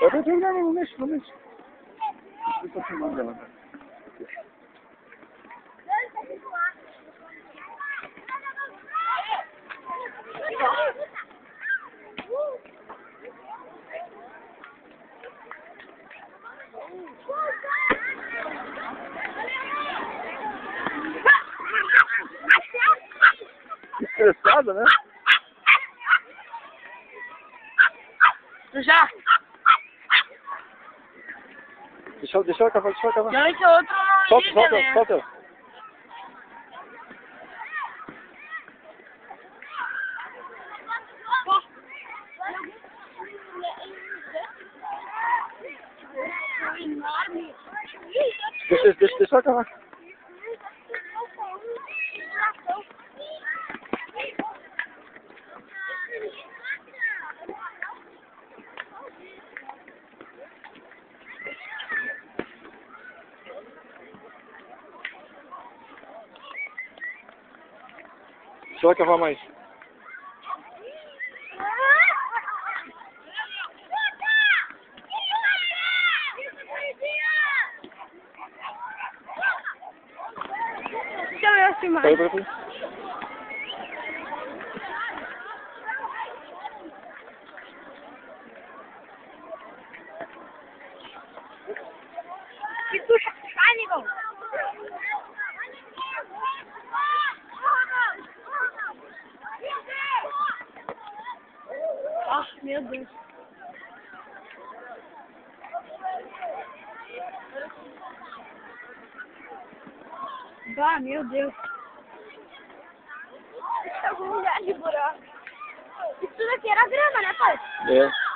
Eu tô jogando não mês, não mês. Eu tô filmando ela. Estressada, né? Já. Deixa, deixa ela cavar, deixa ela cavar. Já esse outro não Solta, liga, solta, né? solta. Deixa, deixa, deixa ela cavar. Deixa ela cavar mais. Deixa eu ver assim mais. Peraí, peraí, peraí. Que tu negão. Ah, meu Deus. Bah, meu Deus. Eu lugar de buraco. Isso daqui era grama, né, pai? É.